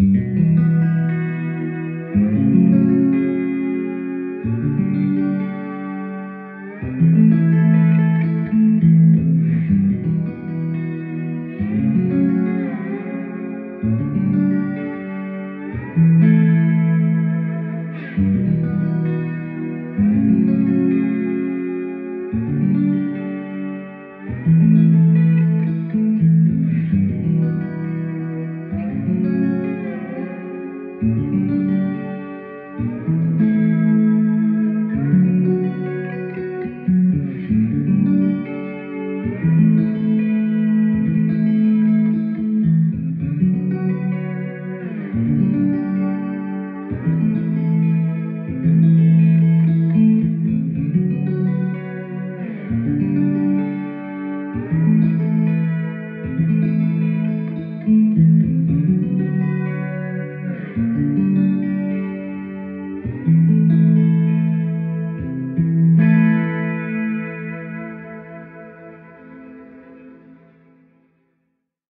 thank mm -hmm. you うん。